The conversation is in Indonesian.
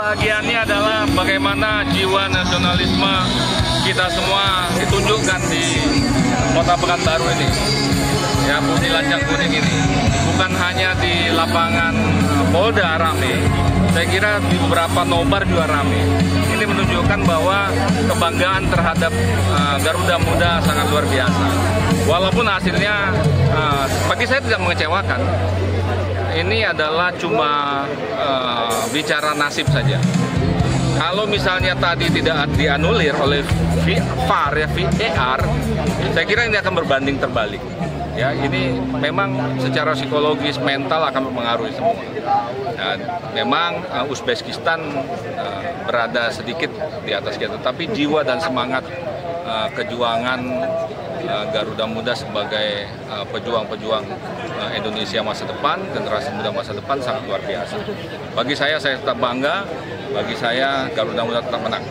Bagiannya adalah bagaimana jiwa nasionalisme kita semua ditunjukkan di Kota Pekanbaru ini. Ya, Budi Lancang Kuning ini. Bukan hanya di lapangan eh, Polda rame, saya kira di beberapa nobar juga rame. Ini menunjukkan bahwa kebanggaan terhadap uh, Garuda Muda sangat luar biasa. Walaupun hasilnya uh, bagi saya tidak mengecewakan. Ini adalah cuma uh, bicara nasib saja. Kalau misalnya tadi tidak dianulir oleh VAR ya VAR, saya kira ini akan berbanding terbalik. Ya, ini memang secara psikologis mental akan mempengaruhi semua. Dan memang uh, Uzbekistan uh, berada sedikit di atas kita, tapi jiwa dan semangat uh, kejuangan Garuda Muda sebagai uh, pejuang-pejuang uh, Indonesia masa depan, generasi muda masa depan sangat luar biasa. Bagi saya, saya tetap bangga. Bagi saya, Garuda Muda tetap menang.